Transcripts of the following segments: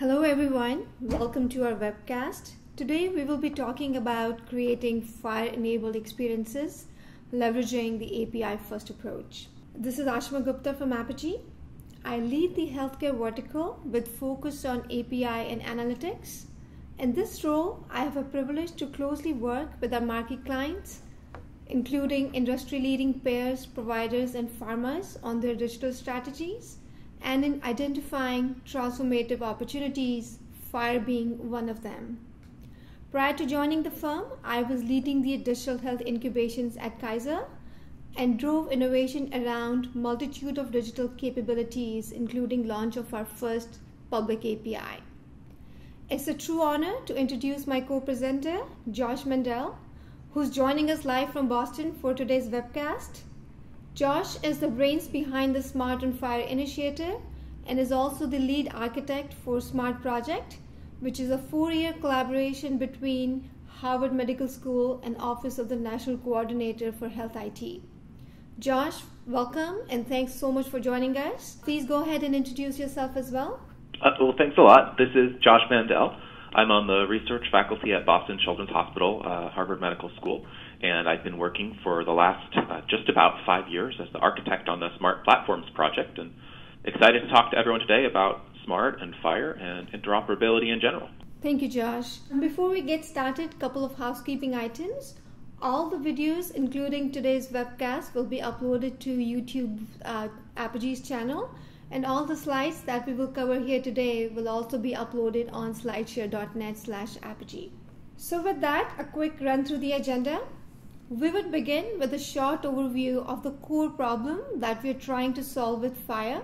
Hello, everyone. Welcome to our webcast. Today, we will be talking about creating FHIR enabled experiences leveraging the API first approach. This is Ashima Gupta from Apigee. I lead the healthcare vertical with focus on API and analytics. In this role, I have a privilege to closely work with our marquee clients, including industry leading payers, providers, and pharmas on their digital strategies and in identifying transformative opportunities, FHIR being one of them. Prior to joining the firm, I was leading the digital health incubations at Kaiser and drove innovation around multitude of digital capabilities including launch of our first public API. It's a true honor to introduce my co-presenter, Josh Mandel, who's joining us live from Boston for today's webcast. Josh is the brains behind the Smart on FHIR initiative and is also the lead architect for Smart Project, which is a four-year collaboration between Harvard Medical School and Office of the National Coordinator for Health IT. Josh, welcome and thanks so much for joining us. Please go ahead and introduce yourself as well. Uh, well, thanks a lot. This is Josh Mandel. I'm on the research faculty at Boston Children's Hospital, uh, Harvard Medical School, and I've been working for the last uh, just about five years as the architect on the Smart Platforms project, and excited to talk to everyone today about smart and FHIR and interoperability in general. Thank you, Josh. Before we get started, a couple of housekeeping items. All the videos, including today's webcast, will be uploaded to YouTube uh, Apigee's channel, and all the slides that we will cover here today will also be uploaded on slideshare.net slash apigee. So with that, a quick run through the agenda. We would begin with a short overview of the core problem that we are trying to solve with FHIR.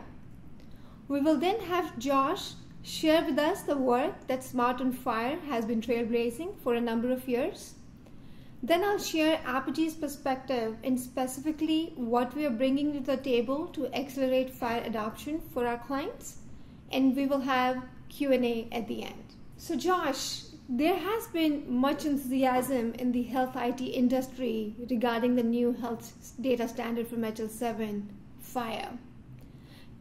We will then have Josh share with us the work that Smart on FHIR has been trailblazing for a number of years. Then I'll share Apigee's perspective in specifically what we are bringing to the table to accelerate FHIR adoption for our clients, and we will have Q&A at the end. So Josh, there has been much enthusiasm in the health IT industry regarding the new health data standard from HL7, FHIR.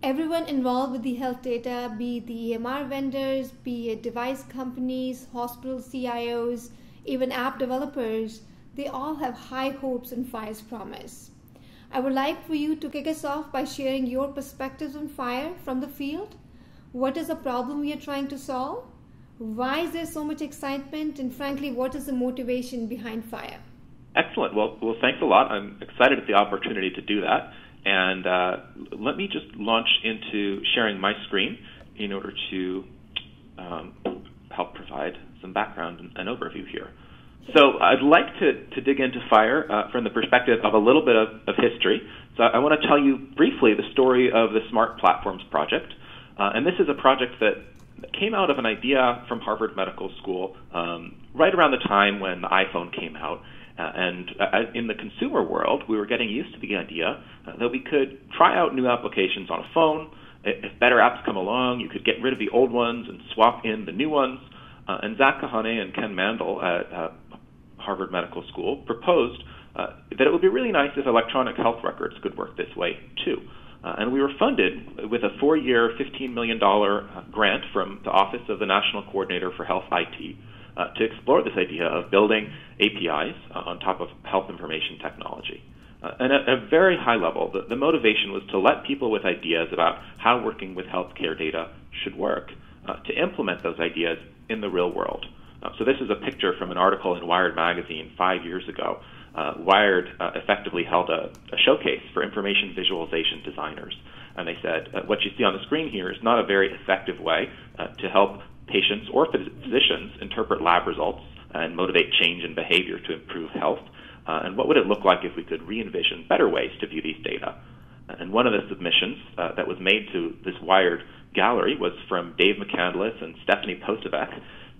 Everyone involved with the health data, be it the EMR vendors, be it device companies, hospital CIOs, even app developers, they all have high hopes in FHIR's promise. I would like for you to kick us off by sharing your perspectives on FHIR from the field. What is the problem we are trying to solve? Why is there so much excitement? And frankly, what is the motivation behind FHIR? Excellent. Well, well, thanks a lot. I'm excited at the opportunity to do that. And uh, let me just launch into sharing my screen in order to um, help provide some background and an overview here. So I'd like to, to dig into FHIR uh, from the perspective of a little bit of, of history. So I want to tell you briefly the story of the Smart Platforms Project. Uh, and this is a project that came out of an idea from Harvard Medical School um, right around the time when the iPhone came out. Uh, and uh, in the consumer world, we were getting used to the idea uh, that we could try out new applications on a phone. If better apps come along, you could get rid of the old ones and swap in the new ones. Uh, and Zach Kohane and Ken Mandel at uh, Harvard Medical School proposed uh, that it would be really nice if electronic health records could work this way too. Uh, and we were funded with a four year, $15 million uh, grant from the Office of the National Coordinator for Health IT uh, to explore this idea of building APIs uh, on top of health information technology. Uh, and at a very high level, the, the, motivation was to let people with ideas about how working with healthcare data should work to implement those ideas in the real world. Uh, so this is a picture from an article in Wired magazine five years ago. Uh, Wired uh, effectively held a, a, showcase for information visualization designers. And they said, uh, what you see on the screen here is not a very effective way uh, to help patients or physicians interpret lab results and motivate change in behavior to improve health. Uh, and what would it look like if we could re envision better ways to view these data? And one of the submissions that was made to this Wired gallery was from Dave McCandless and Stephanie Posavec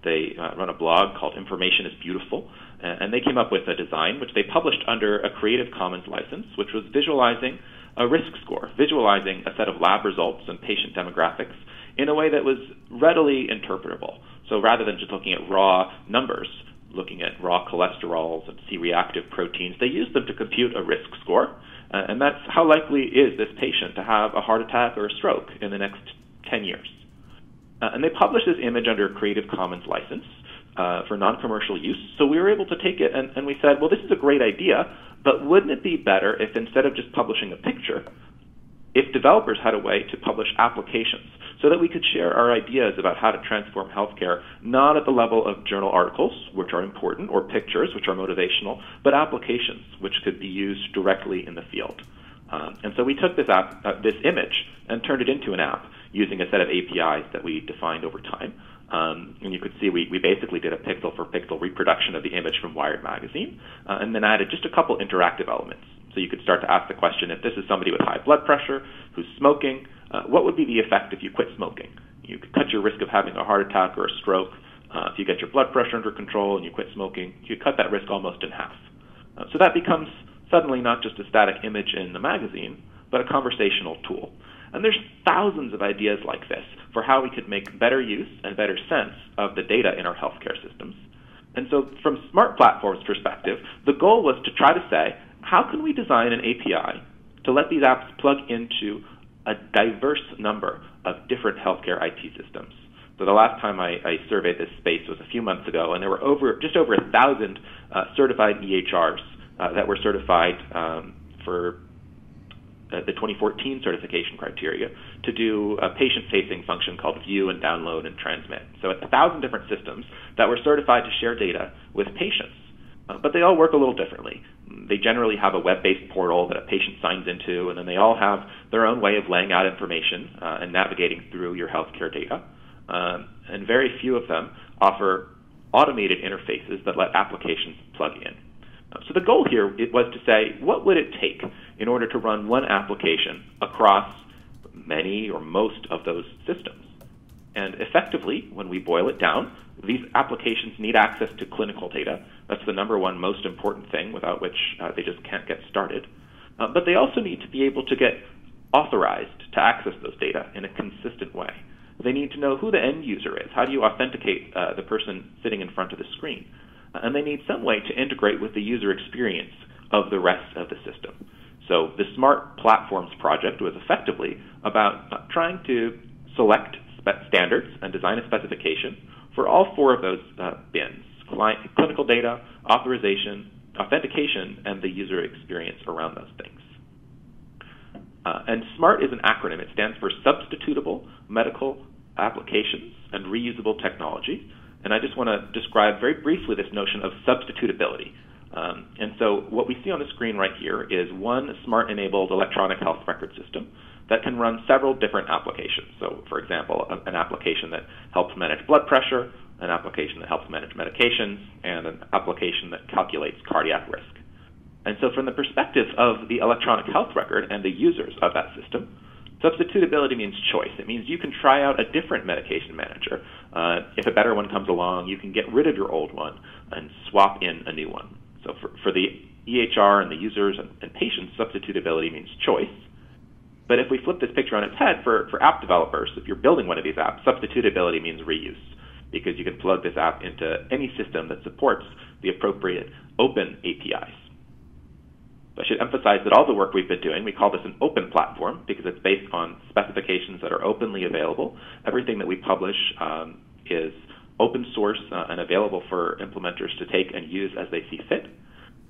they uh, run a blog called Information is Beautiful, and they came up with a design which they published under a Creative Commons license, which was visualizing a risk score, visualizing a set of lab results and patient demographics in a way that was readily interpretable. So rather than just looking at raw numbers, looking at raw cholesterols and C-reactive proteins, they used them to compute a risk score, uh, and that's how likely is this patient to have a heart attack or a stroke in the next 10 years. Uh, and they published this image under a Creative Commons license uh, for non-commercial use. So we were able to take it and, and we said, well, this is a great idea, but wouldn't it be better if instead of just publishing a picture, if developers had a way to publish applications so that we could share our ideas about how to transform healthcare, not at the level of journal articles, which are important, or pictures, which are motivational, but applications, which could be used directly in the field. Um, and so we took this app, uh, this image, and turned it into an app using a set of APIs that we defined over time. Um, and you could see we, we basically did a pixel for pixel reproduction of the image from Wired magazine, uh, and then added just a couple interactive elements. So you could start to ask the question if this is somebody with high blood pressure who's smoking, uh, what would be the effect if you quit smoking? You could cut your risk of having a heart attack or a stroke. Uh, if you get your blood pressure under control and you quit smoking, you cut that risk almost in half. Uh, so that becomes suddenly not just a static image in the magazine, but a conversational tool. And there's thousands of ideas like this for how we could make better use and better sense of the data in our healthcare systems. And so, from Smart Platform's perspective, the goal was to try to say, how can we design an API to let these apps plug into a diverse number of different healthcare IT systems? So the last time I, I surveyed this space was a few months ago, and there were over just over a thousand uh, certified EHRs uh, that were certified um, for uh, the 2014 certification criteria to do a patient-facing function called view and download and transmit. So it's a thousand different systems that were certified to share data with patients. Uh, but they all work a little differently. They generally have a web-based portal that a patient signs into, and then they all have their own way of laying out information uh, and navigating through your healthcare data. Um, and very few of them offer automated interfaces that let applications plug in. So the goal here it was to say, what would it take in order to run one application across many or most of those systems? And effectively, when we boil it down, these applications need access to clinical data. That's the number one most important thing, without which uh, they just can't get started. Uh, but they also need to be able to get authorized to access those data in a consistent way. They need to know who the end user is. How do you authenticate uh, the person sitting in front of the screen? And they need some way to integrate with the user experience of the rest of the system. So the Smart Platforms project was effectively about trying to select standards and design a specification for all four of those uh, bins, client, clinical data, authorization, authentication, and the user experience around those things. Uh, and SMART is an acronym. It stands for Substitutable Medical Applications and Reusable Technology. And I just want to describe very briefly this notion of substitutability. Um, and so what we see on the screen right here is one smart-enabled electronic health record system that can run several different applications. So, for example, an application that helps manage blood pressure, an application that helps manage medications, and an application that calculates cardiac risk. And so, from the perspective of the electronic health record and the users of that system, Substitutability means choice. It means you can try out a different medication manager. Uh, if a better one comes along, you can get rid of your old one and swap in a new one. So for, for the EHR and the users and, and patients, substitutability means choice. But if we flip this picture on its head for, for app developers, if you're building one of these apps, substitutability means reuse because you can plug this app into any system that supports the appropriate open APIs. I should emphasize that all the work we've been doing, we call this an open platform because it's based on specifications that are openly available. Everything that we publish um, is open source uh, and available for implementers to take and use as they see fit.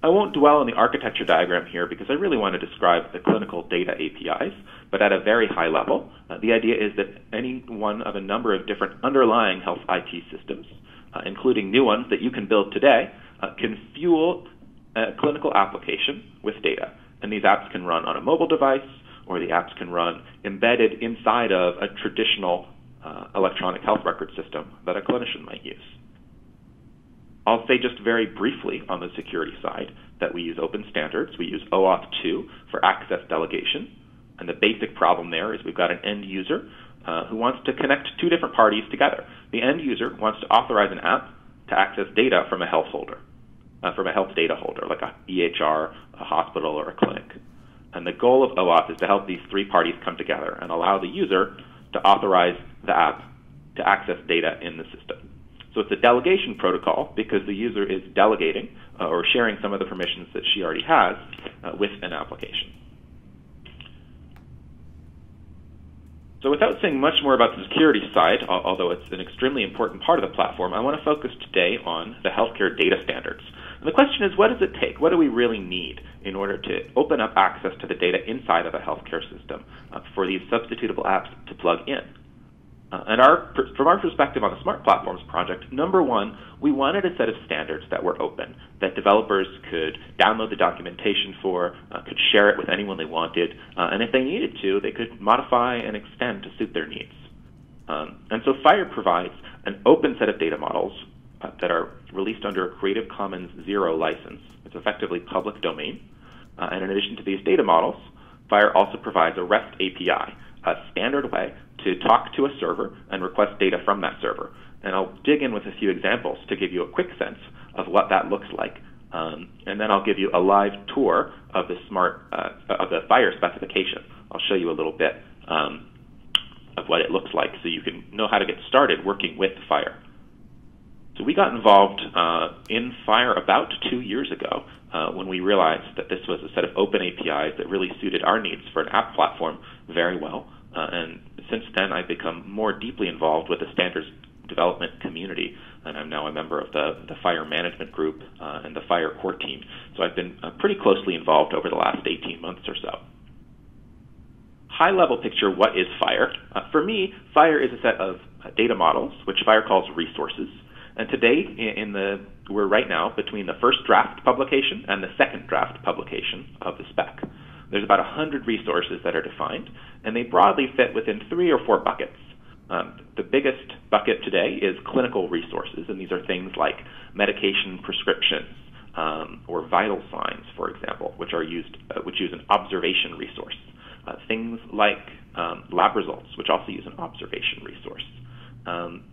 I won't dwell on the architecture diagram here because I really want to describe the clinical data APIs, but at a very high level, uh, the idea is that any one of a number of different underlying health IT systems, uh, including new ones that you can build today, uh, can fuel a clinical application with data. And these apps can run on a mobile device, or the apps can run embedded inside of a traditional uh, electronic health record system that a clinician might use. I'll say just very briefly on the security side that we use open standards. We use OAuth 2 for access delegation. And the basic problem there is we've got an end user uh, who wants to connect two different parties together. The end user wants to authorize an app to access data from a health holder uh, from a health data holder, like a EHR, a hospital, or a clinic. And the goal of OAuth is to help these three parties come together and allow the user to authorize the app to access data in the system. So it's a delegation protocol because the user is delegating uh, or sharing some of the permissions that she already has uh, with an application. So without saying much more about the security side, although it's an extremely important part of the platform, I want to focus today on the healthcare data standards. And the question is, what does it take? What do we really need in order to open up access to the data inside of a healthcare system uh, for these substitutable apps to plug in? Uh, and our, from our perspective on the Smart Platforms project, number one, we wanted a set of standards that were open, that developers could download the documentation for, uh, could share it with anyone they wanted, uh, and if they needed to, they could modify and extend to suit their needs. Um, and so FHIR provides an open set of data models that are released under a Creative Commons Zero license. It's effectively public domain. Uh, and in addition to these data models, FHIR also provides a REST API, a standard way to talk to a server and request data from that server. And I'll dig in with a few examples to give you a quick sense of what that looks like. Um, and then I'll give you a live tour of the smart uh, of the FHIR specification. I'll show you a little bit um, of what it looks like, so you can know how to get started working with FHIR. So we got involved uh, in FHIR about two years ago uh, when we realized that this was a set of open APIs that really suited our needs for an app platform very well. Uh, and since then, I've become more deeply involved with the standards development community, and I'm now a member of the, the FHIR management group uh, and the FHIR core team. So I've been uh, pretty closely involved over the last 18 months or so. High level picture what is FHIR? Uh, for me, FHIR is a set of uh, data models, which FHIR calls resources. And today, in the we're right now between the first draft publication and the second draft publication of the spec. There's about 100 resources that are defined, and they broadly fit within three or four buckets. Um, the biggest bucket today is clinical resources, and these are things like medication prescriptions um, or vital signs, for example, which are used, uh, which use an observation resource. Uh, things like um, lab results, which also use an observation resource. Um,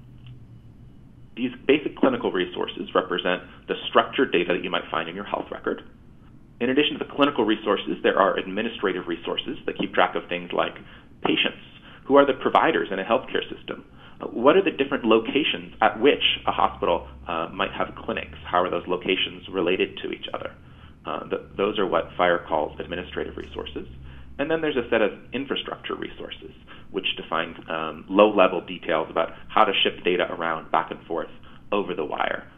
these basic clinical resources represent the structured data that you might find in your health record. In addition to the clinical resources, there are administrative resources that keep track of things like patients, who are the providers in a healthcare system, what are the different locations at which a hospital uh, might have clinics? How are those locations related to each other? Uh, th- those are what FHIR calls administrative resources. And then there's a set of infrastructure resources, which defines um, low level details about how to ship data around back and forth over the wire.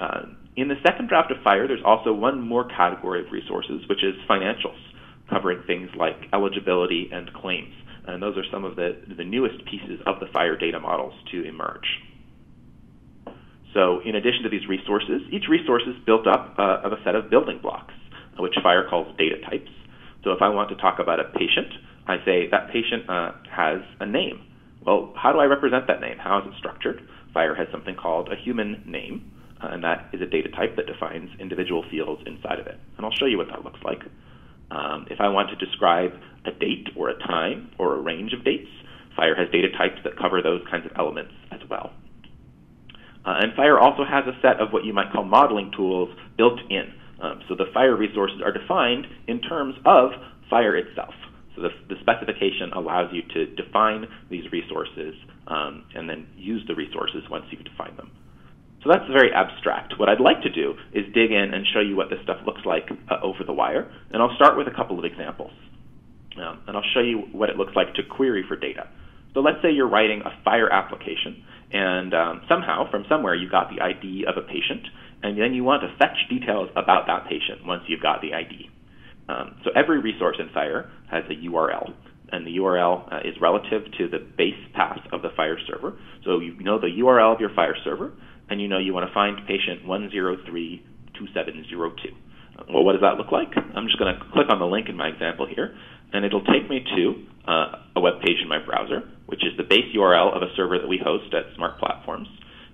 Uh, in the second draft of FHIR, there's also one more category of resources, which is financials, covering things like eligibility and claims. And those are some of the, the newest pieces of the FHIR data models to emerge. So in addition to these resources, each resource is built up uh, of a set of building blocks, which FHIR calls data types. So if I want to talk about a patient, I say that patient uh, has a name. Well, how do I represent that name? How is it structured? FHIR has something called a human name, uh, and that is a data type that defines individual fields inside of it. And I'll show you what that looks like. Um, if I want to describe a date or a time or a range of dates, FHIR has data types that cover those kinds of elements as well. Uh, and FHIR also has a set of what you might call modeling tools built in. Um, so the FHIR resources are defined in terms of FHIR itself. So the, the specification allows you to define these resources um, and then use the resources once you've defined them. So that's very abstract. What I'd like to do is dig in and show you what this stuff looks like uh, over the wire, and I'll start with a couple of examples. Um, and I'll show you what it looks like to query for data. So let's say you're writing a FHIR application, and um, somehow, from somewhere, you got the ID of a patient, and then you want to fetch details about that patient once you've got the ID. Um, so every resource in FHIR has a URL, and the URL uh, is relative to the base path of the FHIR server. So you know the URL of your FHIR server, and you know you want to find patient 1032702. Well, what does that look like? I'm just going to click on the link in my example here, and it'll take me to uh, a web page in my browser, which is the base URL of a server that we host at Smart Platforms.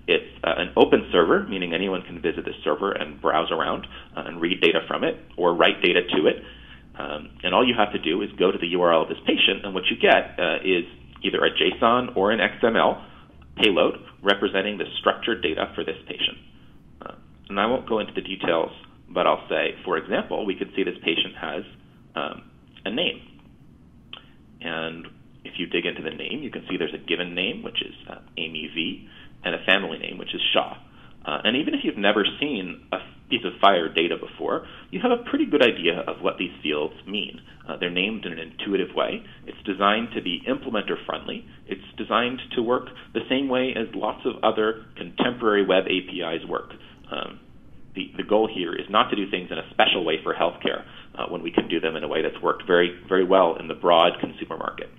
It's uh, an open server, meaning anyone can visit this server and browse around uh, and read data from it or write data to it. Um, and all you have to do is go to the URL of this patient, and what you get uh, is either a JSON or an XML payload representing the structured data for this patient. Uh, and I won't go into the details, but I'll say, for example, we could see this patient has um, a name. And if you dig into the name, you can see there's a given name, which is uh, Amy V, and a family name, which is Shaw. Uh, and even if you've never seen a, piece of FHIR data before, you have a pretty good idea of what these fields mean. Uh, they're named in an intuitive way. It's designed to be implementer friendly. It's designed to work the same way as lots of other contemporary web APIs work. Um, the, the goal here is not to do things in a special way for healthcare uh, when we can do them in a way that's worked very, very well in the broad consumer market.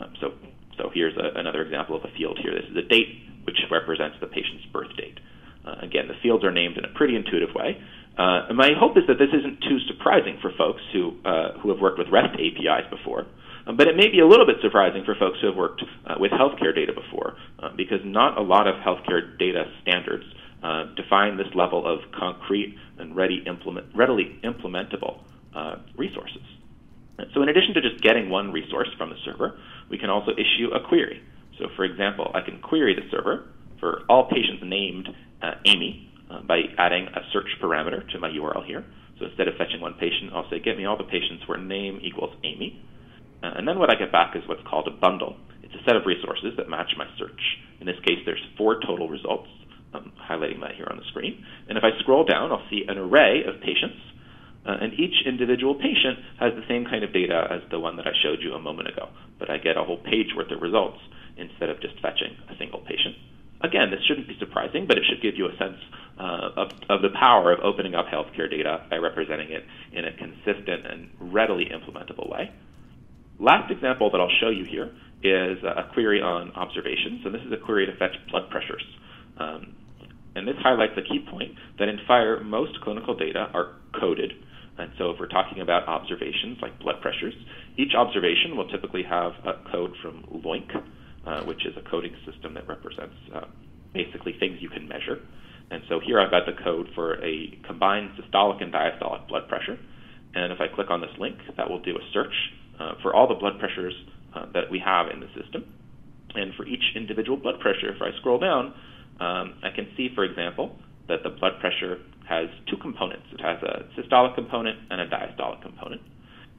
Um, so, so here's a, another example of a field here. This is a date which represents the patient's birth date. Uh, again, the fields are named in a pretty intuitive way. Uh, and my hope is that this isn't too surprising for folks who, uh, who have worked with REST APIs before. Um, but it may be a little bit surprising for folks who have worked uh, with healthcare data before, uh, because not a lot of healthcare data standards uh, define this level of concrete and ready implement, readily implementable resources. So in addition to just getting one resource from the server, we can also issue a query. So for example, I can query the server for all patients named uh, Amy uh, by adding a search parameter to my URL here. So instead of fetching one patient, I'll say get me all the patients where name equals Amy. Uh, and then what I get back is what's called a bundle. It's a set of resources that match my search. In this case, there's four total results. I'm highlighting that here on the screen. And if I scroll down, I'll see an array of patients. Uh, and each individual patient has the same kind of data as the one that I showed you a moment ago. But I get a whole page worth of results instead of just fetching a single patient. Again, this shouldn't be surprising, but it should give you a sense uh, of, of the power of opening up healthcare data by representing it in a consistent and readily implementable way. Last example that I'll show you here is a query on observations, and this is a query to fetch blood pressures. Um, and this highlights a key point that in FHIR, most clinical data are coded. And so if we're talking about observations like blood pressures, each observation will typically have a code from LOINC, uh, which is a coding system that represents uh, basically things you can measure. And so here I've got the code for a combined systolic and diastolic blood pressure. And if I click on this link, that will do a search uh, for all the blood pressures uh, that we have in the system. And for each individual blood pressure, if I scroll down, um, I can see, for example, that the blood pressure has two components. It has a systolic component and a diastolic component.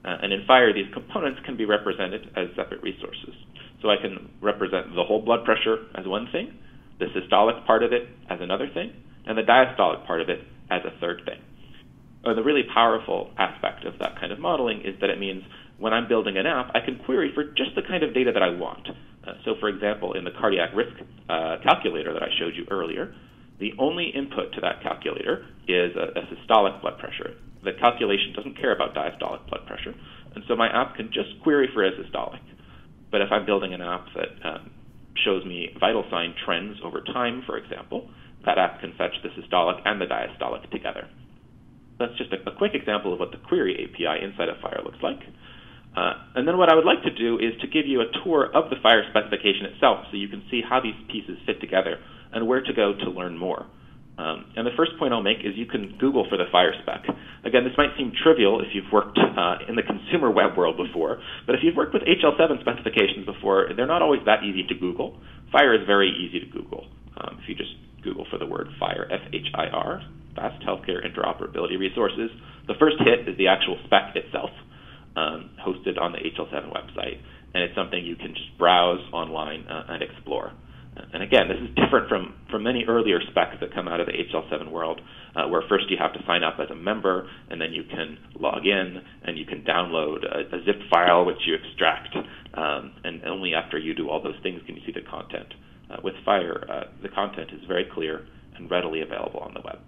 Uh, and in FHIR, these components can be represented as separate resources. So I can represent the whole blood pressure as one thing, the systolic part of it as another thing, and the diastolic part of it as a third thing. Uh, the really powerful aspect of that kind of modeling is that it means when I'm building an app, I can query for just the kind of data that I want. Uh, so, for example, in the cardiac risk uh, calculator that I showed you earlier, the only input to that calculator is a, a systolic blood pressure. The calculation doesn't care about diastolic blood pressure, and so my app can just query for a systolic. But if I'm building an app that um, shows me vital sign trends over time, for example, that app can fetch the systolic and the diastolic together. That's just a, a quick example of what the query API inside of FHIR looks like. Uh, and then what I would like to do is to give you a tour of the FHIR specification itself so you can see how these pieces fit together and where to go to learn more. Um, and the first point I'll make is you can Google for the FHIR spec. Again, this might seem trivial if you've worked uh, in the consumer web world before, but if you've worked with HL7 specifications before, they're not always that easy to Google. FHIR is very easy to Google. Um, if you just Google for the word FHIR, F-H-I-R, Fast Healthcare Interoperability Resources, the first hit is the actual spec itself, um, hosted on the HL7 website, and it's something you can just browse online uh, and explore. And again, this is different from, from many earlier specs that come out of the HL7 world, uh, where first you have to sign up as a member, and then you can log in, and you can download a, a zip file which you extract, um, and only after you do all those things can you see the content. Uh, with FHIR, uh, the content is very clear and readily available on the web.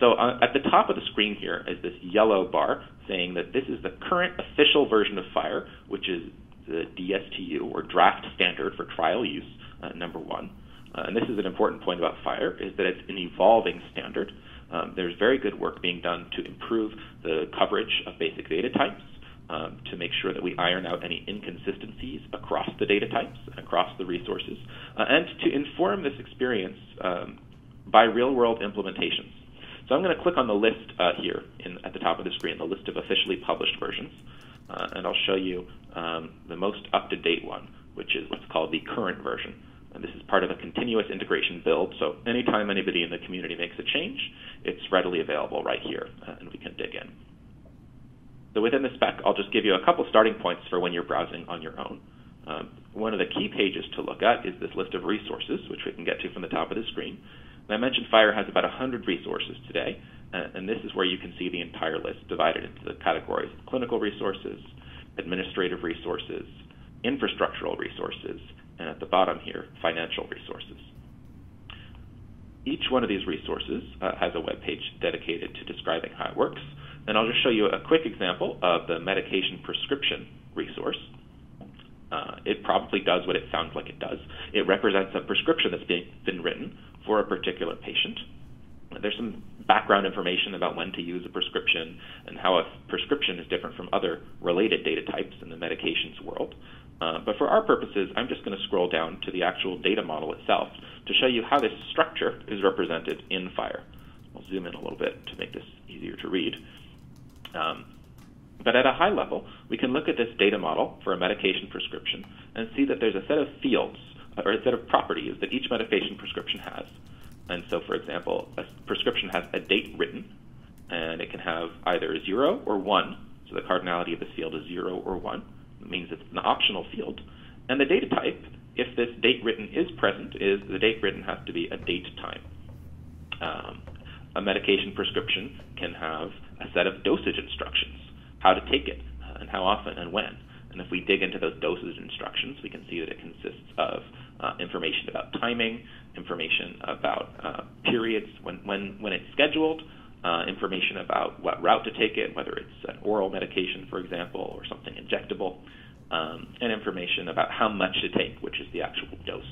So uh, at the top of the screen here is this yellow bar saying that this is the current official version of FHIR, which is the DSTU, or draft standard for trial use uh, number one. Uh, and this is an important point about FHIR, is that it's an evolving standard. Um, there's very good work being done to improve the coverage of basic data types, um, to make sure that we iron out any inconsistencies across the data types and across the resources, uh, and to inform this experience um, by real-world implementations. So I'm going to click on the list uh, here in, at the top of the screen, the list of officially published versions, uh, and I'll show you um, the most up-to-date one, which is what's called the current version. And this is part of a continuous integration build, so anytime anybody in the community makes a change, it's readily available right here, uh, and we can dig in. So within the spec, I'll just give you a couple starting points for when you're browsing on your own. Um, one of the key pages to look at is this list of resources, which we can get to from the top of the screen. I mentioned FHIR has about 100 resources today, and this is where you can see the entire list divided into the categories of clinical resources, administrative resources, infrastructural resources, and at the bottom here, financial resources. Each one of these resources uh, has a web page dedicated to describing how it works, and I'll just show you a quick example of the medication prescription resource. Uh, it probably does what it sounds like it does. It represents a prescription that's being, been written for a particular patient. There's some background information about when to use a prescription and how a prescription is different from other related data types in the medications world. Uh, but for our purposes, I'm just going to scroll down to the actual data model itself to show you how this structure is represented in FHIR. I'll zoom in a little bit to make this easier to read. Um, but at a high level, we can look at this data model for a medication prescription and see that there's a set of fields or a set of properties that each medication prescription has. And so, for example, a prescription has a date written, and it can have either 0 or 1. So the cardinality of this field is 0 or 1. Means it's an optional field. And the data type, if this date written is present, is the date written has to be a date time. Um, a medication prescription can have a set of dosage instructions, how to take it, uh, and how often and when. And if we dig into those dosage instructions, we can see that it consists of uh, information about timing, information about uh, periods when, when, when it's scheduled, uh, information about what route to take it, whether it's an oral medication, for example, or something injectable, um, and information about how much to take, which is the actual dose.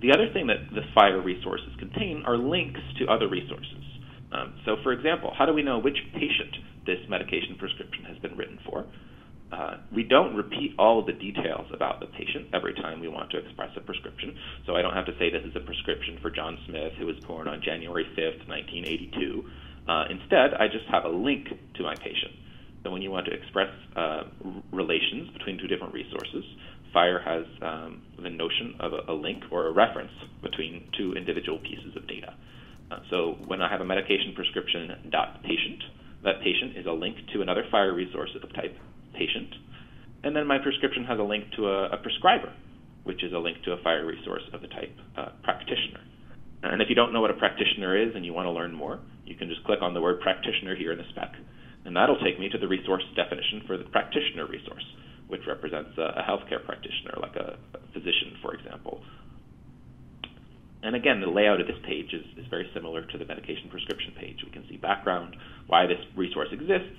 The other thing that the FHIR resources contain are links to other resources. Um, so, for example, how do we know which patient this medication prescription has been written for? Uh, we don't repeat all of the details about the patient every time we want to express a prescription. So I don't have to say this is a prescription for John Smith, who was born on January 5th, 1982. Uh, instead, I just have a link to my patient. So when you want to express uh, relations between two different resources, FHIR has um, the notion of a, a, link or a reference between two individual pieces of data. Uh, so when I have a medication prescription dot patient, that patient is a link to another FHIR resource of type patient. And then my prescription has a link to a, a prescriber, which is a link to a FHIR resource of the type uh, practitioner. And if you don't know what a practitioner is and you want to learn more, you can just click on the word practitioner here in the spec, and that'll take me to the resource definition for the practitioner resource, which represents a, healthcare practitioner, like a, physician, for example. And again, the layout of this page is, is very similar to the medication prescription page. We can see background, why this resource exists,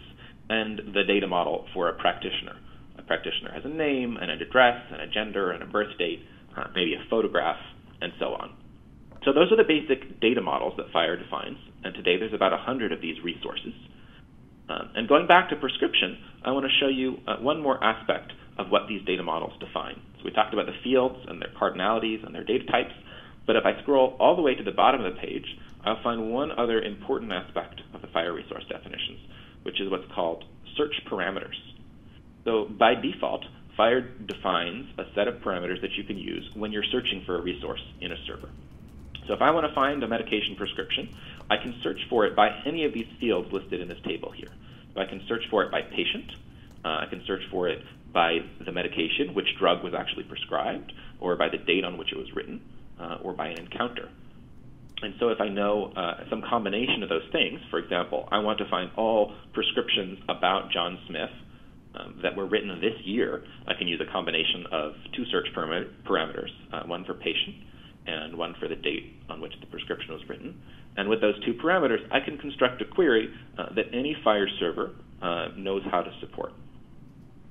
and the data model for a practitioner. A practitioner has a name, and an address, and a gender, and a birth date, uh, maybe a photograph, and so on. So those are the basic data models that FHIR defines, and today there's about 100 of these resources. Um, and going back to prescription, I want to show you uh, one more aspect of what these data models define. So we talked about the fields and their cardinalities and their data types, but if I scroll all the way to the bottom of the page, I'll find one other important aspect of the FHIR resource definitions, which is what's called search parameters. So by default, FHIR defines a set of parameters that you can use when you're searching for a resource in a server. So if I want to find a medication prescription, I can search for it by any of these fields listed in this table here. So I can search for it by patient. Uh, I can search for it by the medication, which drug was actually prescribed, or by the date on which it was written, uh, or by an encounter. And so if I know uh, some combination of those things, for example, I want to find all prescriptions about John Smith um, that were written this year, I can use a combination of two search parameters, uh, one for patient and one for the date on which the prescription was written. And with those two parameters, I can construct a query uh, that any FHIR server uh, knows how to support.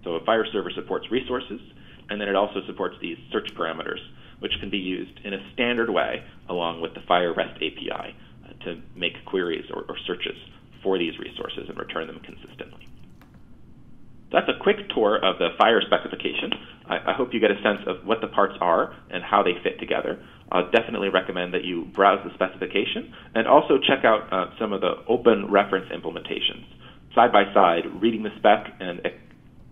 So a FHIR server supports resources, and then it also supports these search parameters which can be used in a standard way along with the FHIR REST API uh, to make queries or, or searches for these resources and return them consistently. That's a quick tour of the FHIR specification. I, I, hope you get a sense of what the parts are and how they fit together. I definitely recommend that you browse the specification and also check out uh, some of the open reference implementations. Side by side, reading the spec and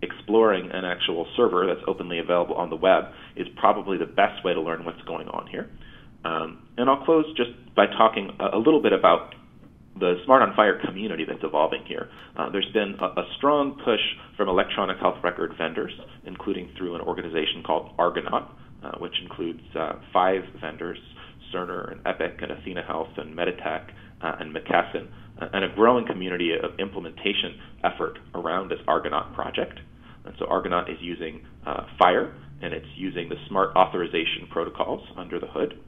exploring an actual server that's openly available on the web is probably the best way to learn what's going on here. Um, and I'll close just by talking a, a, little bit about the Smart on FHIR community that's evolving here. Uh, there's been a, a, strong push from electronic health record vendors, including through an organization called Argonaut, uh, which includes uh, five vendors Cerner and Epic and Athena Health and Meditech uh, and McKesson, uh, and a growing community of implementation effort around this Argonaut project. And so Argonaut is using uh, FHIR and it's using the smart authorization protocols under the hood.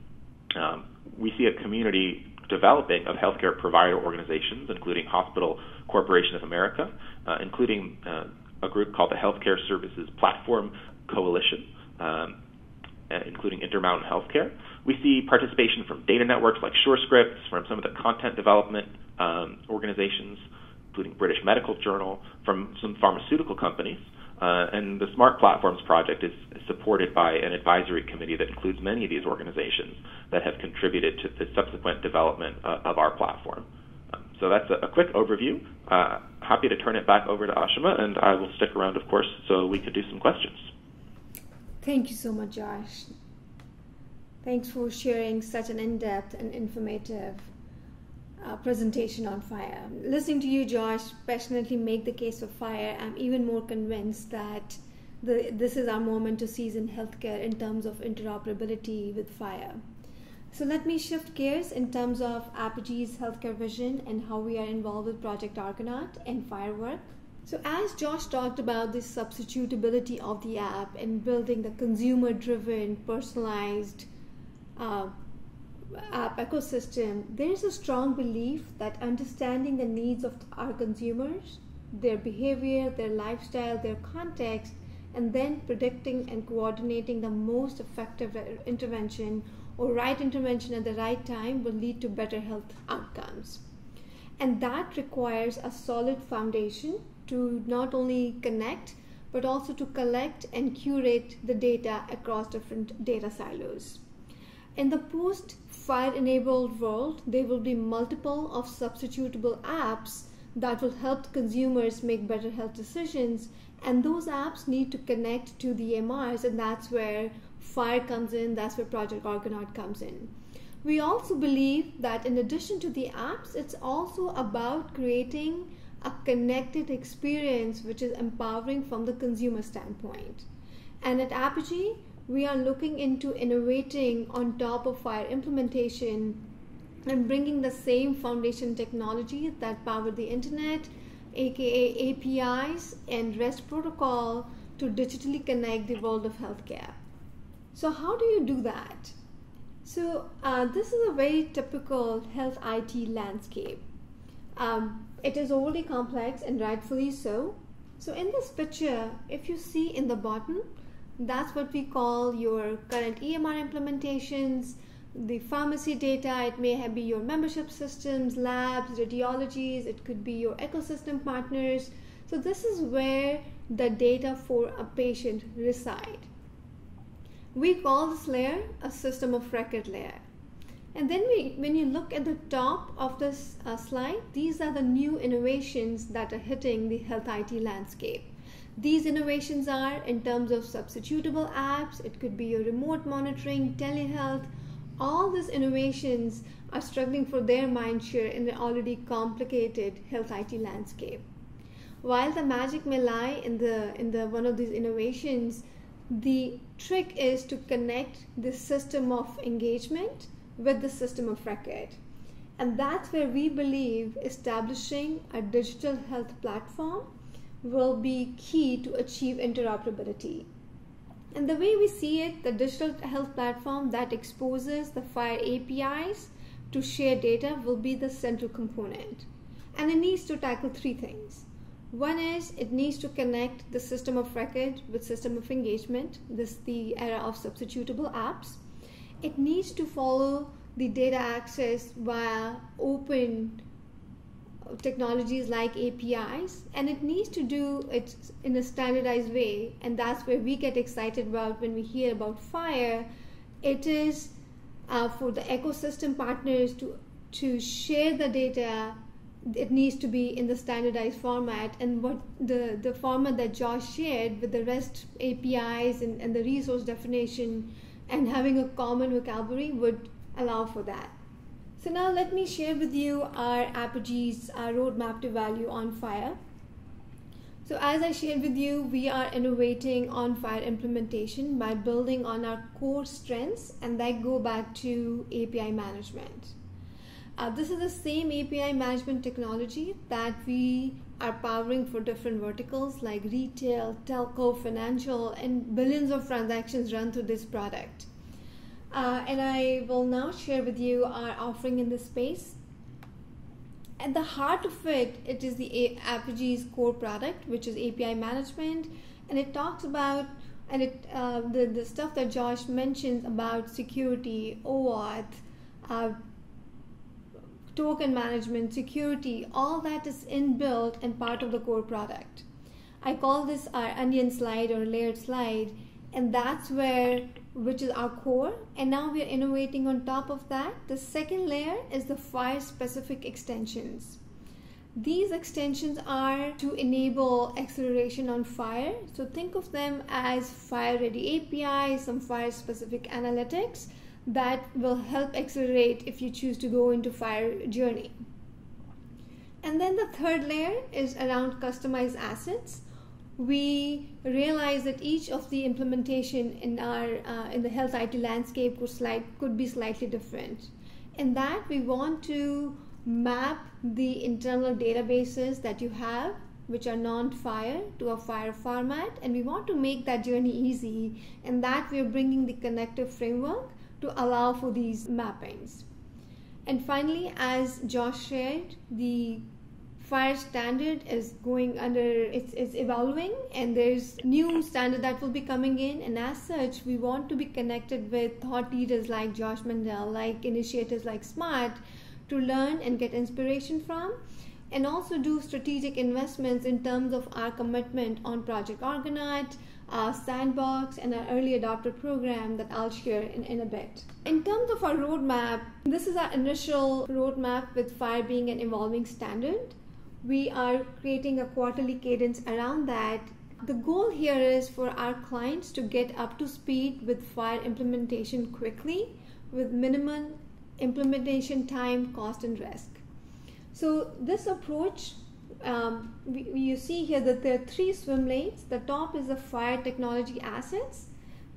Um, we see a community developing of healthcare provider organizations, including Hospital Corporation of America, including a group called the Healthcare Services Platform Coalition, um, including Intermountain Healthcare. We see participation from data networks like SureScripts, from some of the content development um, organizations, including British Medical Journal, from some pharmaceutical companies. Uh, and the Smart Platforms Project is supported by an advisory committee that includes many of these organizations that have contributed to the subsequent development uh, of our platform. Um, so that's a, a quick overview. Uh, happy to turn it back over to Ashima, and I will stick around, of course, so we could do some questions. Thank you so much, Josh. Thanks for sharing such an in depth and informative uh, presentation on FHIR. Listening to you, Josh, passionately make the case for FHIR, I'm even more convinced that the, this is our moment to seize in healthcare in terms of interoperability with FHIR. So let me shift gears in terms of Apigee's healthcare vision and how we are involved with Project Argonaut and FHIR work. So as Josh talked about the substitutability of the app and building the consumer-driven, personalized uh, app ecosystem, there is a strong belief that understanding the needs of our consumers, their behavior, their lifestyle, their context, and then predicting and coordinating the most effective intervention or right intervention at the right time will lead to better health outcomes. And that requires a solid foundation to not only connect but also to collect and curate the data across different data silos. In the post FHIR enabled world, there will be multiple of substitutable apps that will help consumers make better health decisions. And those apps need to connect to the EMRs, and that's where FHIR comes in, that's where Project Argonaut comes in. We also believe that in addition to the apps, it's also about creating a connected experience which is empowering from the consumer standpoint. And at Apigee, we are looking into innovating on top of our implementation and bringing the same foundation technology that power the internet, aka APIs and REST protocol to digitally connect the world of healthcare. So, how do you do that? So, uh, this is a very typical health IT landscape. Um, it is overly complex and rightfully so. So, in this picture, if you see in the bottom, that's what we call your current EMR implementations, the pharmacy data. It may have be your membership systems, labs, radiologies. It could be your ecosystem partners. So this is where the data for a patient reside. We call this layer a system of record layer. And then we, when you look at the top of this uh, slide, these are the new innovations that are hitting the health IT landscape. These innovations are in terms of substitutable apps, it could be your remote monitoring, telehealth. All these innovations are struggling for their mindshare in an already complicated health IT landscape. While the magic may lie in the in the one of these innovations, the trick is to connect the system of engagement with the system of record. And that's where we believe establishing a digital health platform will be key to achieve interoperability. And the way we see it, the digital health platform that exposes the FHIR APIs to share data will be the central component. And it needs to tackle three things. One is it needs to connect the system of record with system of engagement. This is the era of substitutable apps. It needs to follow the data access via open technologies like APIs, and it needs to do it in a standardized way. And that's where we get excited about when we hear about FHIR It is uh, for the ecosystem partners to to share the data. It needs to be in the standardized format, and what the the format that Josh shared with the REST APIs and, and the resource definition, and having a common vocabulary would allow for that. So now let me share with you our Apigee's uh, roadmap to value on FHIR. So, as I shared with you, we are innovating on FHIR implementation by building on our core strengths, and that go back to API management. Uh, this is the same API management technology that we are powering for different verticals like retail, telco, financial, and billions of transactions run through this product. Uh, and I will now share with you our offering in this space at the heart of it, it is the Apigee's core product, which is API management, and it talks about and it uh, the the stuff that Josh mentions about security, OAuth, uh, token management, security, all that is inbuilt and part of the core product. I call this our onion slide or layered slide, and that's where which is our core and now we are innovating on top of that. The second layer is the FHIR specific extensions. These extensions are to enable acceleration on FHIR. So think of them as FHIR ready api some FHIR specific analytics that will help accelerate if you choose to go into FHIR journey and then the third layer is around customized assets we realize that each of the implementation in our uh, in the health IT landscape could slide could be slightly different. In that, we want to map the internal databases that you have, which are non-FHIR, to a FHIR format, and we want to make that journey easy. And that we are bringing the connective framework to allow for these mappings. And finally, as Josh shared, the FHIR standard is going under it's, it's evolving and there's new standard that will be coming in and as such we want to be connected with thought leaders like josh mandel like initiatives like smart to learn and get inspiration from and also do strategic investments in terms of our commitment on project argonaut uh, sandbox and our early adopter program that I'll share in, in a bit. In terms of our roadmap, this is our initial roadmap with FHIR being an evolving standard we are creating a quarterly cadence around that. The goal here is for our clients to get up to speed with FHIR implementation quickly with minimum implementation time, cost, and risk. So, this approach, um, we, you see here that there are three swim lanes. The top is the FHIR technology assets.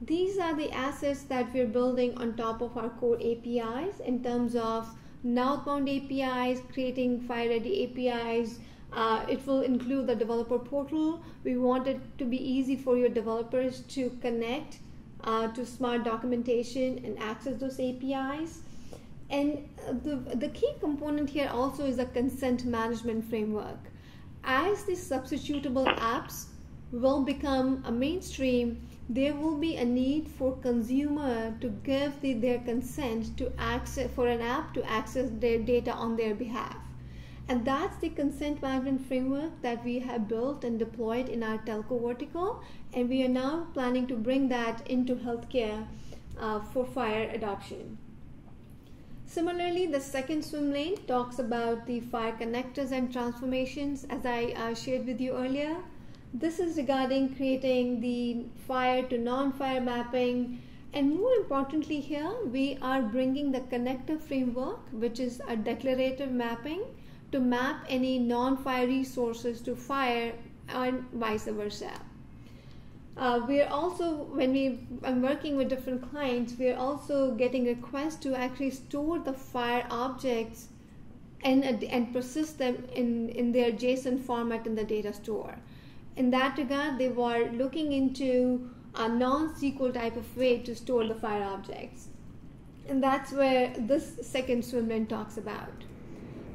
These are the assets that we're building on top of our core APIs in terms of Northbound APIs, creating FHIR Ready APIs. Uh, it will include the developer portal. We want it to be easy for your developers to connect uh, to smart documentation and access those APIs. And uh, the, the key component here also is a consent management framework. As these substitutable apps will become a mainstream, there will be a need for consumer to give the, their consent to access for an app to access their data on their behalf. And that's the consent management framework that we have built and deployed in our telco vertical and we are now planning to bring that into healthcare uh, for FHIR adoption Similarly, the second swim lane talks about the FHIR connectors and transformations as I uh, shared with you earlier. This is regarding creating the FHIR to non-FHIR mapping and more importantly here we are bringing the connector framework which is a declarative mapping to map any non-FHIR resources to FHIR and vice versa. Uh, we are also when we I'm working with different clients we are also getting requests to actually store the FHIR objects and and persist them in in their JSON format in the data store in that regard, they were looking into a non-SQL type of way to store the FHIR objects. And that's where this second swim lane talks about.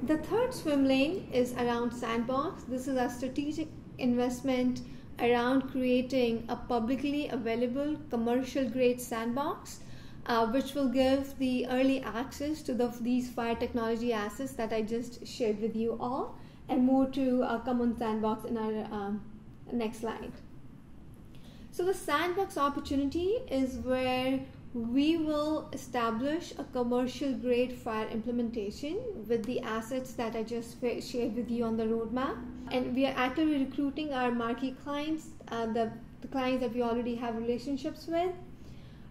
The third swim lane is around Sandbox. This is a strategic investment around creating a publicly available commercial grade sandbox, uh, which will give the early access to the, these FHIR technology assets that I just shared with you all, and more to uh, come on Sandbox in our um, Next slide. So the sandbox opportunity is where we will establish a commercial grade FHIR implementation with the assets that I just shared with you on the roadmap. And we are actively recruiting our marquee clients, uh, the, the clients that we already have relationships with.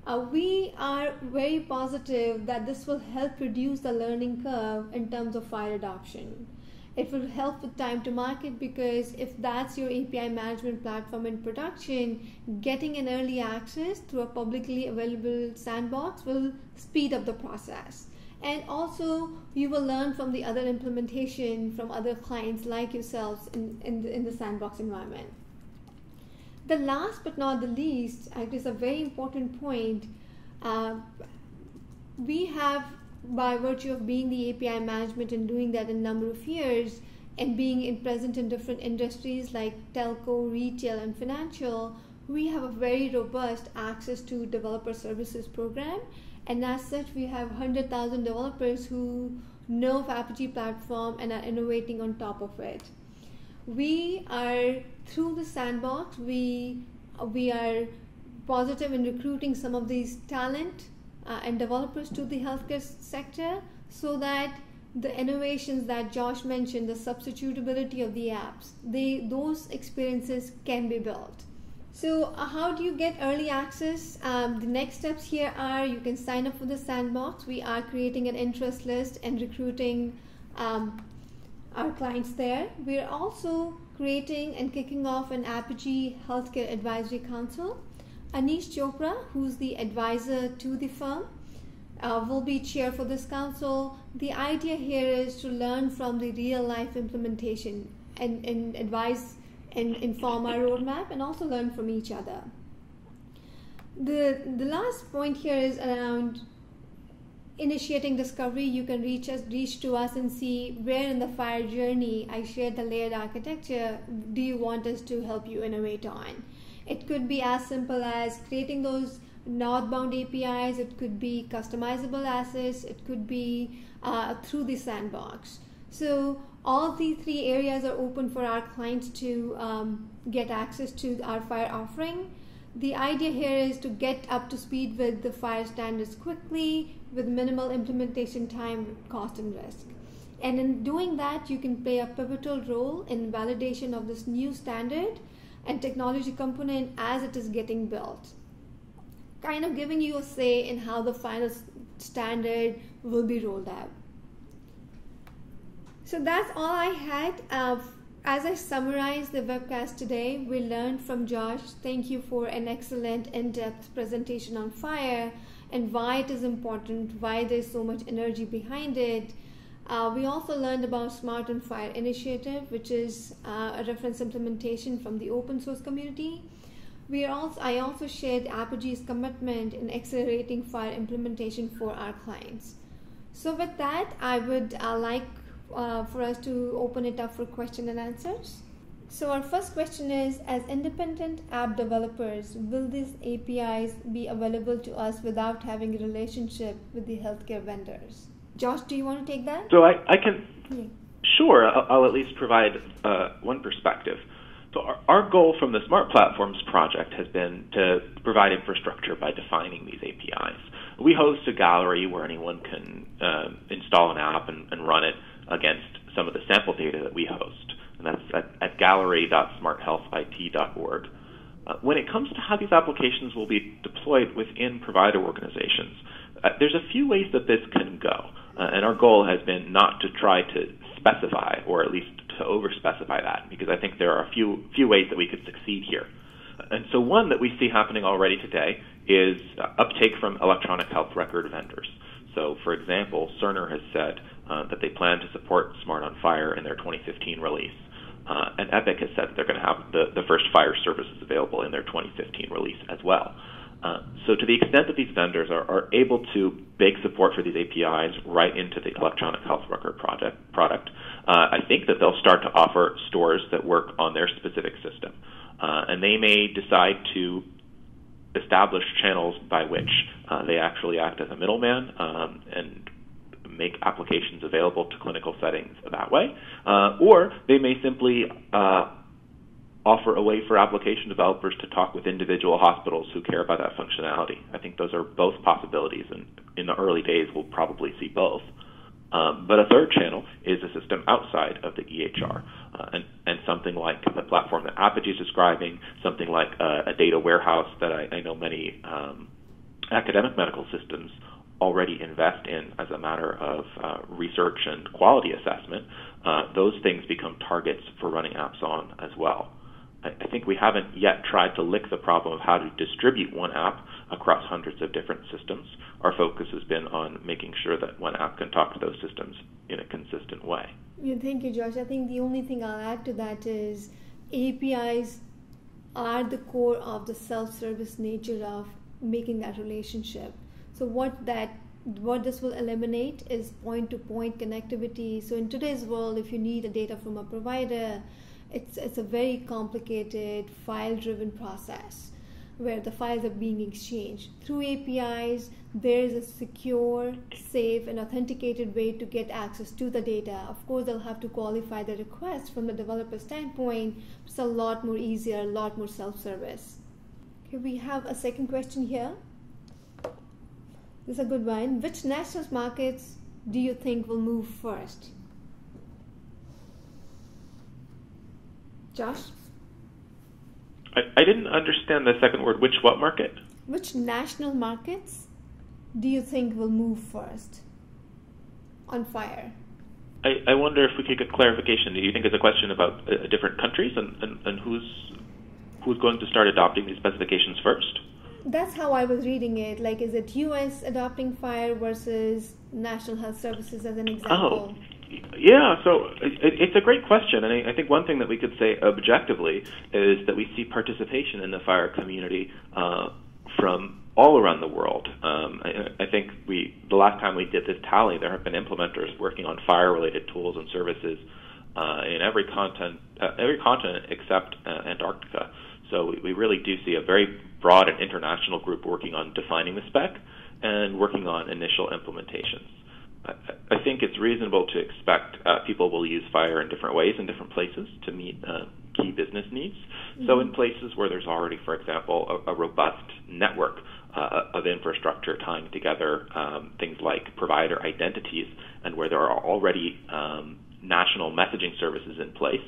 Uh, we are very positive that this will help reduce the learning curve in terms of FHIR adoption It will help with time to market because if that's your API management platform in production, getting an early access through a publicly available sandbox will speed up the process. And also, you will learn from the other implementation from other clients like yourselves in, in, the, in the sandbox environment. The last but not the least, actually, is a very important point. Uh, we have by virtue of being the API management and doing that a number of years and being in present in different industries like telco, retail, and financial, we have a very robust access to developer services program. And as such, we have 100,000 developers who know of Apigee platform and are innovating on top of it. We are through the sandbox. We we are positive in recruiting some of these talent uh, and developers to the healthcare sector so that the innovations that Josh mentioned, the substitutability of the apps, they those experiences can be built. So, uh, how do you get early access? Um, the next steps here are you can sign up for the sandbox. We are creating an interest list and recruiting um, our clients there. We are also creating and kicking off an Apigee Healthcare Advisory Council Aneesh Chopra, who's the advisor to the firm, uh, will be chair for this council. The idea here is to learn from the real life implementation and, and advise and inform our roadmap and also learn from each other. The, the last point here is around initiating discovery. You can reach us, reach to us and see where in the FHIR journey I shared the layered architecture do you want us to help you innovate on. It could be as simple as creating those northbound APIs, it could be customizable assets, it could be uh, through the sandbox. So all of these three areas are open for our clients to um, get access to our FHIR offering. The idea here is to get up to speed with the FHIR standards quickly with minimal implementation time, cost, and risk. And in doing that, you can play a pivotal role in validation of this new standard and technology component as it is getting built. Kind of giving you a say in how the final standard will be rolled out. So that's all I had. Uh, as I summarize the webcast today, we learned from Josh. Thank you for an excellent in depth presentation on FHIR and why it is important, why there's so much energy behind it uh, we also learned about Smart on FHIR initiative, which is uh, a reference implementation from the open source community. We are also, I also shared Apigee's commitment in accelerating fire implementation for our clients. So with that, I would uh, like uh, for us to open it up for question and answers. So our first question is, as independent app developers, will these APIs be available to us without having a relationship with the healthcare vendors? Josh, do you want to take that? So I, I can, yeah. sure, I'll, I'll, at least provide uh, one perspective. So our, our, goal from the Smart Platforms project has been to provide infrastructure by defining these APIs. We host a gallery where anyone can uh, install an app and, and, run it against some of the sample data that we host, and that's at, at gallery.smarthealthit.org. Uh, when it comes to how these applications will be deployed within provider organizations, uh, there's a few ways that this can go. Uh, and our goal has been not to try to specify, or at least to over-specify that, because I think there are a few few ways that we could succeed here. And so one that we see happening already today is uh, uptake from electronic health record vendors. So, for example, Cerner has said uh, that they plan to support Smart on FHIR in their 2015 release. Uh, and Epic has said that they're going to have the, the first FHIR services available in their 2015 release as well. Uh, so to the extent that these vendors are, are, able to bake support for these APIs right into the electronic health record project, product, uh, I think that they'll start to offer stores that work on their specific system. Uh, and they may decide to establish channels by which uh, they actually act as a middleman um, and make applications available to clinical settings that way. Uh, or they may simply offer a way for application developers to talk with individual hospitals who care about that functionality. I think those are both possibilities, and in the early days, we'll probably see both. Um, but a third channel is a system outside of the EHR, uh, and, and something like the platform that Apigee is describing, something like a, a data warehouse that I, I know many um, academic medical systems already invest in as a matter of uh, research and quality assessment, uh, those things become targets for running apps on as well. I, I think we haven't yet tried to lick the problem of how to distribute one app across hundreds of different systems. Our focus has been on making sure that one app can talk to those systems in a consistent way. Yeah, thank you, Josh. I think the only thing I'll add to that is APIs are the core of the self-service nature of making that relationship. So what that what this will eliminate is point-to-point connectivity. So in today's world, if you need a data from a provider, it's it's a very complicated file-driven process where the files are being exchanged through APIs. There is a secure, safe, and authenticated way to get access to the data. Of course, they'll have to qualify the request from the developer standpoint. It's a lot more easier, a lot more self-service. Okay, we have a second question here. This is a good one. Which national markets do you think will move first? Josh? I, I didn't understand the second word. Which what market? Which national markets do you think will move first on FHIR? I, I wonder if we could get clarification. Do you think it's a question about uh, different countries and, and, and who's who's going to start adopting these specifications first? That's how I was reading it. Like, is it U.S. adopting FHIR versus National Health Services as an example? Oh. Yeah, so it, it's a great question, and I, I think one thing that we could say objectively is that we see participation in the FHIR community uh, from all around the world. Um, I, I think we the last time we did this tally, there have been implementers working on FHIR-related tools and services uh, in every content, uh, every continent except uh, Antarctica. So we, really do see a very broad and international group working on defining the spec and working on initial implementations. I, I think it's reasonable to expect uh, people will use FHIR in different ways in different places to meet uh, key business needs. Mm-hmm. So, in places where there's already, for example, a, a robust network uh, of infrastructure tying together um, things like provider identities, and where there are already um, national messaging services in place,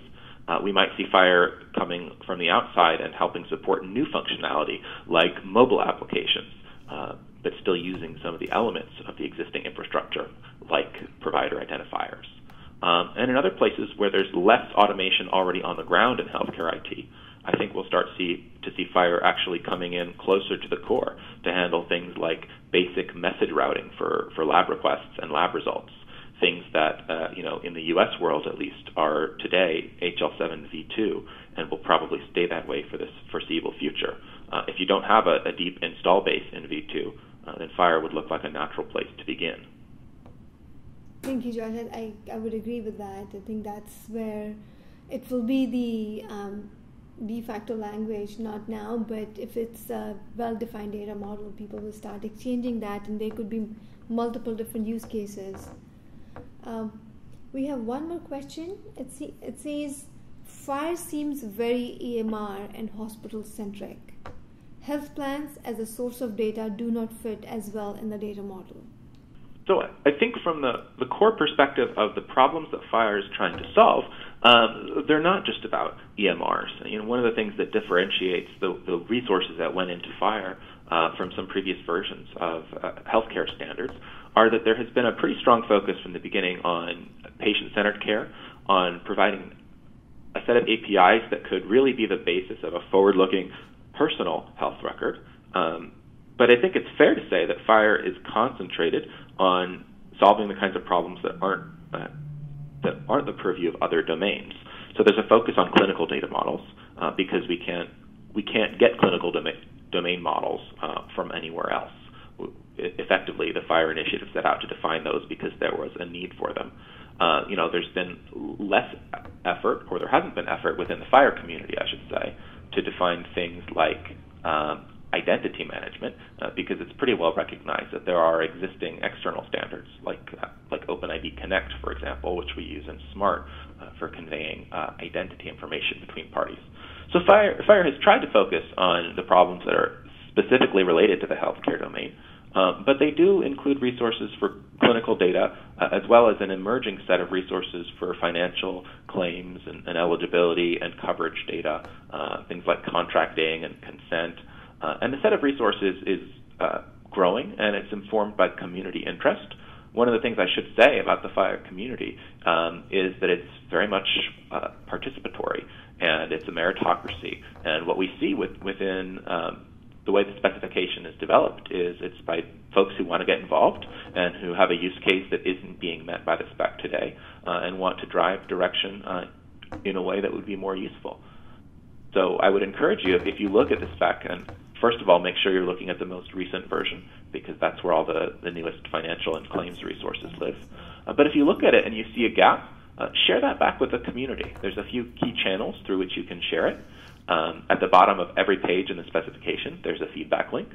uh, we might see FHIR coming from the outside and helping support new functionality like mobile applications, uh, but still using some of the elements of the existing infrastructure like provider identifiers. Um, and in other places where there's less automation already on the ground in healthcare IT, I think we'll start see, to see FHIR actually coming in closer to the core to handle things like basic message routing for, for lab requests and lab results things that, uh, you know, in the U.S. world at least, are today HL7 v2 and will probably stay that way for this foreseeable future. Uh, if you don't have a, a, deep install base in v2, uh, then FHIR would look like a natural place to begin. Thank you, Josh. I, I would agree with that. I think that's where it will be the um, de facto language, not now, but if it's a well defined data model, people will start exchanging that, and there could be multiple different use cases. Um, we have one more question. It, it says, FHIR seems very EMR and hospital centric. Health plans as a source of data do not fit as well in the data model. So I think from the, the core perspective of the problems that FHIR is trying to solve, um, they're not just about EMRs. You know, one of the things that differentiates the, the resources that went into FHIR uh, from some previous versions of uh, healthcare standards are that there has been a pretty strong focus from the beginning on patient-centered care, on providing a set of APIs that could really be the basis of a forward-looking personal health record. Um, but I think it's fair to say that FHIR is concentrated on solving the kinds of problems that aren't uh, that aren't the purview of other domains. So there's a focus on clinical data models uh, because we can't we can't get clinical domain, domain models uh, from anywhere else effectively the FHIR initiative set out to define those because there was a need for them. Uh, you know, there's been less effort, or there hasn't been effort within the FHIR community, I should say, to define things like um, identity management, uh, because it's pretty well recognized that there are existing external standards, like uh, like OpenID Connect, for example, which we use in SMART uh, for conveying uh, identity information between parties. So Fire FHIR has tried to focus on the problems that are specifically related to the healthcare domain. Um, but they do include resources for clinical data, uh, as well as an emerging set of resources for financial claims and, and eligibility and coverage data, uh, things like contracting and consent. Uh, and the set of resources is uh, growing and it's informed by community interest. One of the things I should say about the FHIR community um, is that it's very much uh, participatory and it's a meritocracy. And what we see with, within um, the way the specification is developed is it's by folks who want to get involved and who have a use case that isn't being met by the spec today uh, and want to drive direction uh, in a way that would be more useful. So I would encourage you, if you look at the spec, and first of all, make sure you're looking at the most recent version because that's where all the, the newest financial and claims resources live. Uh, but if you look at it and you see a gap, uh, share that back with the community. There's a few key channels through which you can share it. Um, at the bottom of every page in the specification, there's a feedback link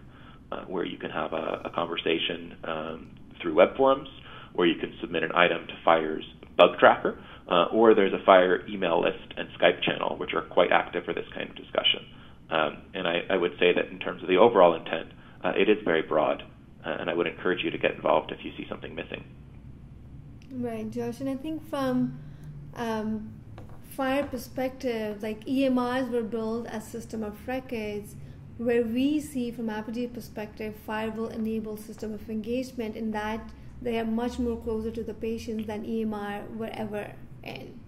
uh, where you can have a, a conversation um, through web forums, where you can submit an item to FHIR's bug tracker, uh, or there's a FHIR email list and Skype channel, which are quite active for this kind of discussion. Um, and I, I, would say that in terms of the overall intent, uh, it is very broad, uh, and I would encourage you to get involved if you see something missing. Right, Josh, and I think from um, FHIR perspective, like EMRs were built as system of records, where we see from Apigee perspective, FHIR will enable system of engagement in that they are much more closer to the patients than EMR were ever in.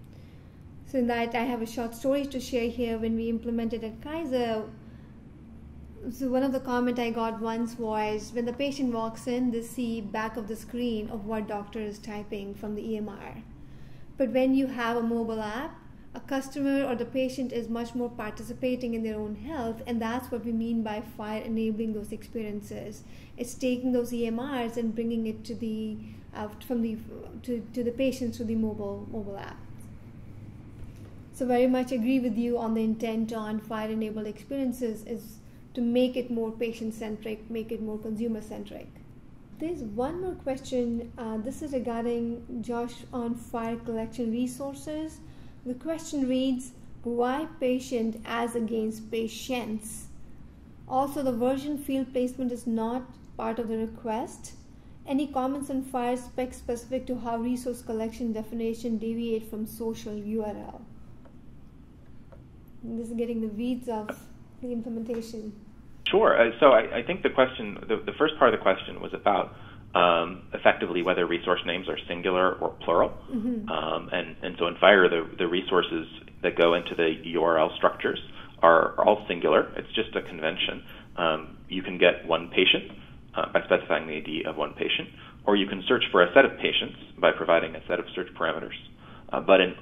So in that, I have a short story to share here. When we implemented at Kaiser, so one of the comment I got once was when the patient walks in, they see back of the screen of what doctor is typing from the EMR. But when you have a mobile app, a customer or the patient is much more participating in their own health and that's what we mean by FHIR enabling those experiences. It's taking those emrs and bringing it to the uh, from the to, to the patients through the mobile mobile app. So very much agree with you on the intent on FHIR enabled experiences is to make it more patient centric make it more consumer centric there's one more question uh, this is regarding josh on FHIR collection resources the question reads, why patient as against patients? Also, the version field placement is not part of the request. Any comments on FHIR spec specific to how resource collection definition deviate from social URL? And this is getting the weeds of the implementation. Sure. Uh, so I, I, think the question, the, the first part of the question was about um, effectively whether resource names are singular or plural. Mm-hmm. Um, and, and so in FHIR, the, the resources that go into the URL structures are, are all singular. It's just a convention. Um, you can get one patient uh, by specifying the ID of one patient, or you can search for a set of patients by providing a set of search parameters. Uh, but in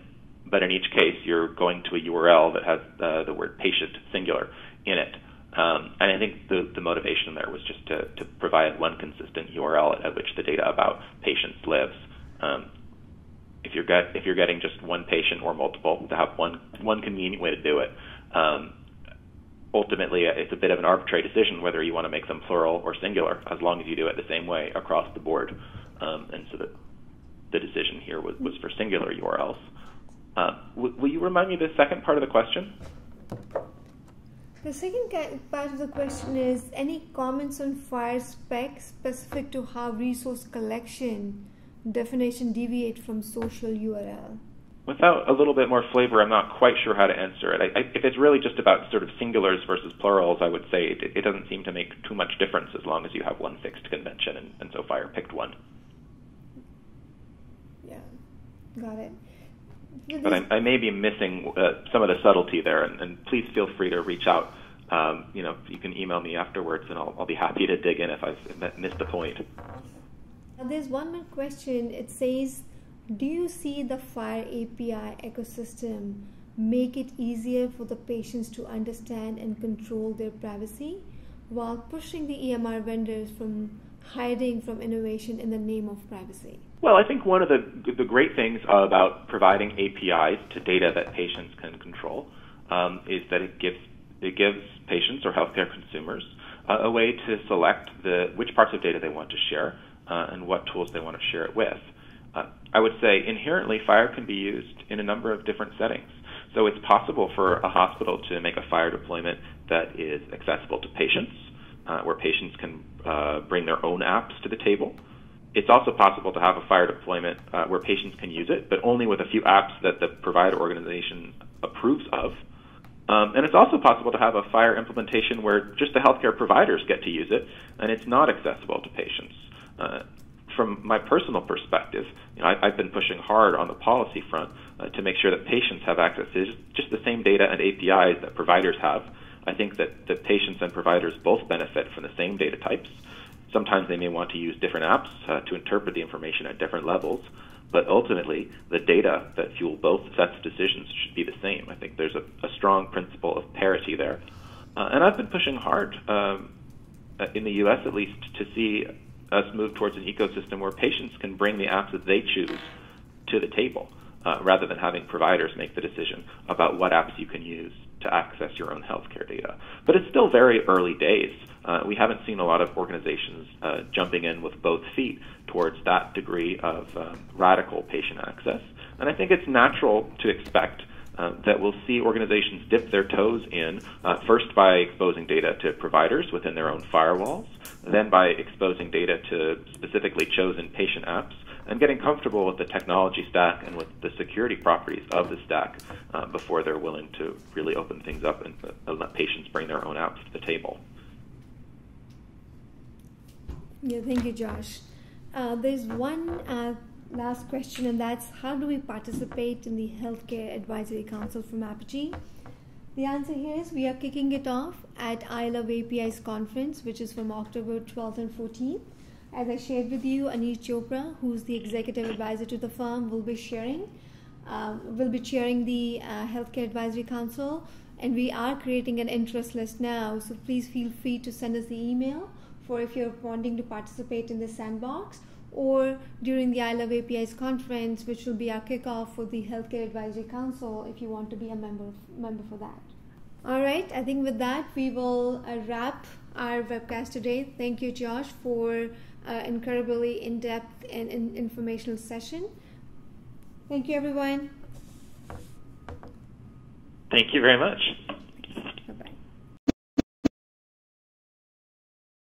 but in each case, you're going to a URL that has uh, the word patient singular in it. Um, and I think the, the motivation there was just to, to provide one consistent URL at which the data about patients lives. Um, if you're get, if you're getting just one patient or multiple, to have one one convenient way to do it. Um, ultimately, it's a bit of an arbitrary decision whether you want to make them plural or singular, as long as you do it the same way across the board. Um, and so the the decision here was, was for singular URLs. Uh, will you remind me the second part of the question? The second part of the question is any comments on FHIR spec specific to how resource collection definition deviate from social URL? Without a little bit more flavor, I'm not quite sure how to answer it. I, I, if it's really just about sort of singulars versus plurals, I would say it, it, doesn't seem to make too much difference as long as you have one fixed convention, and, and so FHIR picked one. Yeah, got it but I, I, may be missing uh, some of the subtlety there, and, and, please feel free to reach out. Um, you know, you can email me afterwards, and I'll, I'll be happy to dig in if I've missed a point. There's one more question. It says, "Do you see the FHIR API ecosystem make it easier for the patients to understand and control their privacy, while pushing the EMR vendors from hiding from innovation in the name of privacy?" Well, I think one of the the great things about providing APIs to data that patients can control um, is that it gives it gives patients or healthcare consumers uh, a way to select the which parts of data they want to share uh, and what tools they want to share it with. Uh, I would say inherently, FHIR can be used in a number of different settings. So it's possible for a hospital to make a FHIR deployment that is accessible to patients, uh, where patients can uh, bring their own apps to the table. It's also possible to have a FHIR deployment uh, where patients can use it, but only with a few apps that the provider organization approves of. Um, and it's also possible to have a FHIR implementation where just the healthcare providers get to use it, and it's not accessible to patients. Uh, from my personal perspective, you know, I, have been pushing hard on the policy front uh, to make sure that patients have access to just the same data and APIs that providers have. I think that, that patients and providers both benefit from the same data types. Sometimes they may want to use different apps uh, to interpret the information at different levels, but ultimately, the data that fuel both sets of decisions should be the same. I think there's a, a strong principle of parity there. Uh, and I've been pushing hard, um, in the US at least, to see us move towards an ecosystem where patients can bring the apps that they choose to the table uh, rather than having providers make the decision about what apps you can use to access your own healthcare data. But it's still very early days. Uh, we haven't seen a lot of organizations uh, jumping in with both feet towards that degree of um, radical patient access. And I think it's natural to expect uh, that we'll see organizations dip their toes in, uh, first by exposing data to providers within their own firewalls, then by exposing data to specifically chosen patient apps, and getting comfortable with the technology stack and with the security properties of the stack uh, before they're willing to really open things up and uh, let patients bring their own apps to the table. Yeah, thank you, Josh. Uh, there's one uh, last question, and that's how do we participate in the Healthcare Advisory Council from Apigee? The answer here is we are kicking it off at I Love APIs conference, which is from October 12th and 14th. As I shared with you, Aneesh Chopra, who's the executive advisor to the firm, will be sharing, uh, will be chairing the uh, Healthcare Advisory Council, and we are creating an interest list now. So please feel free to send us the email for if you're wanting to participate in the sandbox or during the I Love APIs conference, which will be our kickoff for the Healthcare Advisory Council if you want to be a member member for that. All right, I think with that we will uh, wrap our webcast today. Thank you, Josh, for uh, incredibly in-depth and in- informational session. Thank you, everyone. Thank you very much.